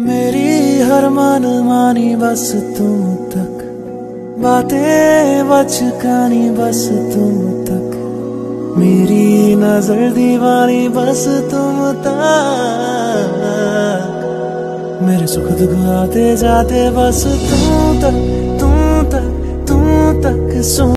मेरी हर मन मानी बस तुम तक। बातें बचकानी, बस तुम तक। मेरी नज़र दीवानी, बस तुम तक। मेरे सुख दुख आते जाते, बस तुम तक तुम तक तुम तक, सुन।